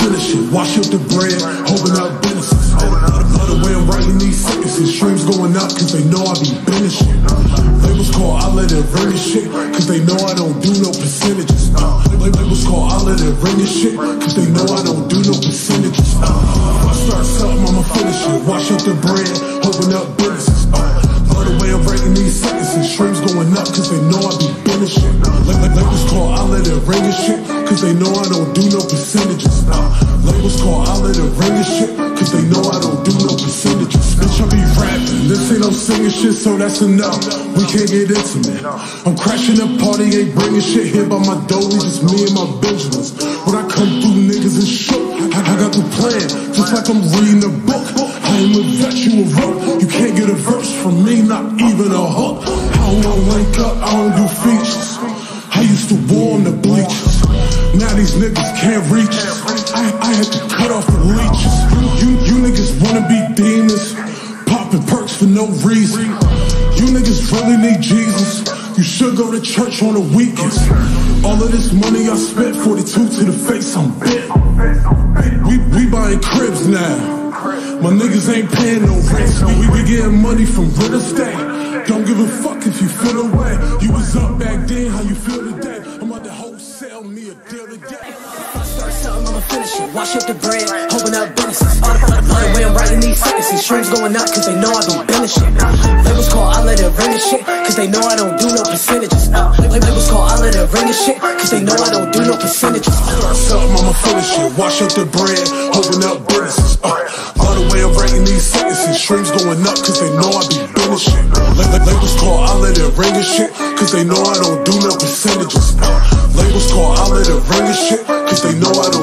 finish it. Wash up the bread, hoping out businesses. The way I'm writing these sentences. Streams going up, cause they know I be finishing. Labels call, I let it ring and shit, cause they know I don't do no percentages. Labels call, I let it ring and shit, cause they know I don't do no percentages. Uh, if I start something, I'ma finish it. Wash up the bread, hoping up businesses. Uh, the way I'm writing these sentences. Streams going up, cause they know I be finishing. Call, I let it ring and shit, cause they know I don't do no percentages. Uh, labels call, I let it ring and shit, cause they know I don't do no percentages. Bitch, I be rapping, this ain't no singing shit, so that's enough. We can't get intimate. I'm crashing the party, ain't bringing shit here by my dolly, just me and my Benjamins. When I come through, niggas is shook. I, I got the plan, just like I'm reading a book. I am a vet, you rook. You can't get a verse from me, not even a hook. I don't wanna link up, I don't do features. Used to warm the bleachers. Now these niggas can't reach us. I, I had to cut off the leeches. You, you niggas wanna be demons, popping perks for no reason. You niggas really need Jesus. You should go to church on the weekends. All of this money I spent, 42 to the face, I'm bent. We, we buying cribs now. My niggas ain't paying no rent. We, we getting money from real estate. I'ma finish it. Wash up the bread, hoping up businesses. All the, all the way I'm writing these sentences. Streams going up, cause they know I be finishing. Labels call, I let it ring and shit, cause they know I don't do no percentages. Uh, labels call, I let it ring and shit, cause they know I don't do no percentages. Start something, I'ma finish it. Wash up the bread, hoping up businesses. Uh, all the way I'm writing these sentences. Streams going up, cause they know I be finishing. Labels call, I let it ring and shit, cause they know I don't do no percentages. Uh, labels call, I let it ring and shit, cause they know I don't